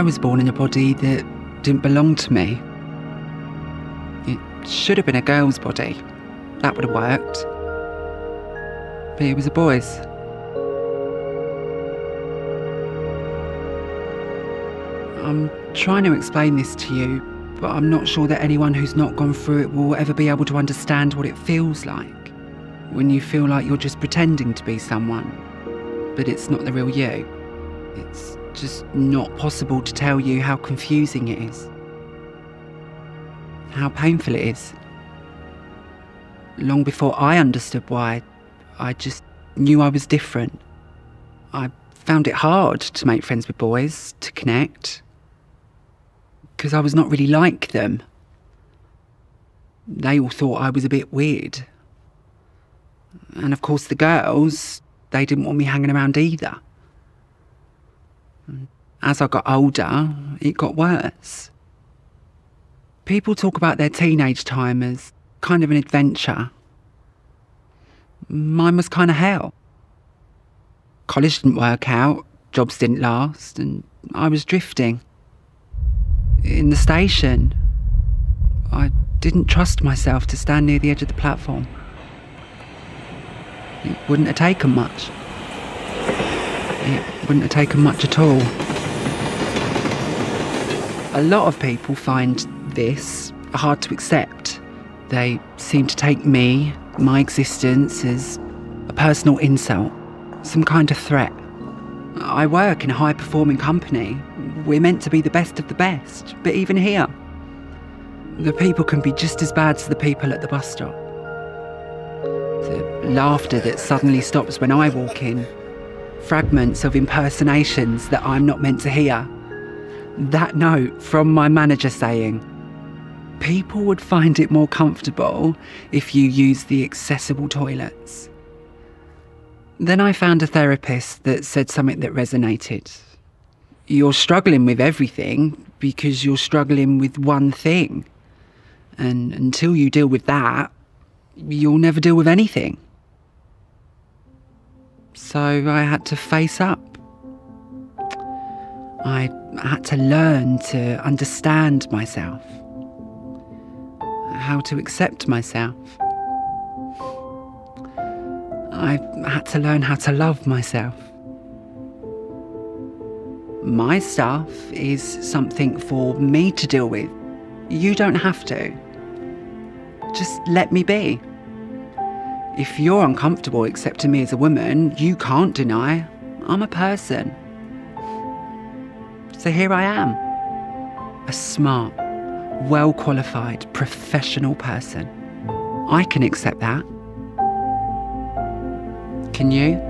I was born in a body that didn't belong to me. It should have been a girl's body. That would have worked. But it was a boy's. I'm trying to explain this to you, but I'm not sure that anyone who's not gone through it will ever be able to understand what it feels like when you feel like you're just pretending to be someone, but it's not the real you. It's just not possible to tell you how confusing it is, how painful it is. Long before I understood why, I just knew I was different. I found it hard to make friends with boys, to connect, because I was not really like them. They all thought I was a bit weird. And of course, the girls, they didn't want me hanging around either. As I got older, it got worse. People talk about their teenage time as kind of an adventure. Mine was kind of hell. College didn't work out, jobs didn't last, and I was drifting. In the station, I didn't trust myself to stand near the edge of the platform. It wouldn't have taken much. It wouldn't have taken much at all. A lot of people find this hard to accept. They seem to take me, my existence, as a personal insult, some kind of threat. I work in a high performing company. We're meant to be the best of the best, but even here, the people can be just as bad as the people at the bus stop. The laughter that suddenly stops when I walk in, fragments of impersonations that I'm not meant to hear. That note from my manager saying, people would find it more comfortable if you use the accessible toilets. Then I found a therapist that said something that resonated. You're struggling with everything because you're struggling with one thing. And until you deal with that, you'll never deal with anything. So I had to face up. I had to learn to understand myself, how to accept myself. I had to learn how to love myself. My stuff is something for me to deal with. You don't have to. Just let me be. If you're uncomfortable accepting me as a woman, you can't deny I'm a person. So here I am, a smart, well qualified, professional person. I can accept that. Can you?